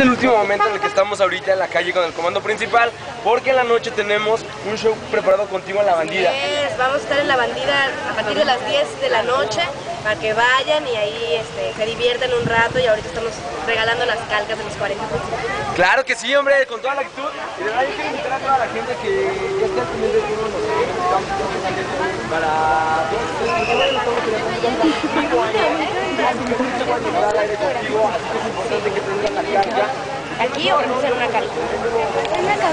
Es el último momento en el que estamos ahorita en la calle con el comando principal, porque en la noche tenemos un show preparado contigo en la bandida. Yes, vamos a estar en la bandida a partir de las 10 de la noche para que vayan y ahí este, se diviertan un rato y ahorita estamos regalando las calcas de los 40 principales. Claro que sí, hombre, con toda la actitud. Y de verdad yo quiero invitar a toda la gente que ya que vamos a hacer para todos ustedes que estamos Aquí a hacer una calca.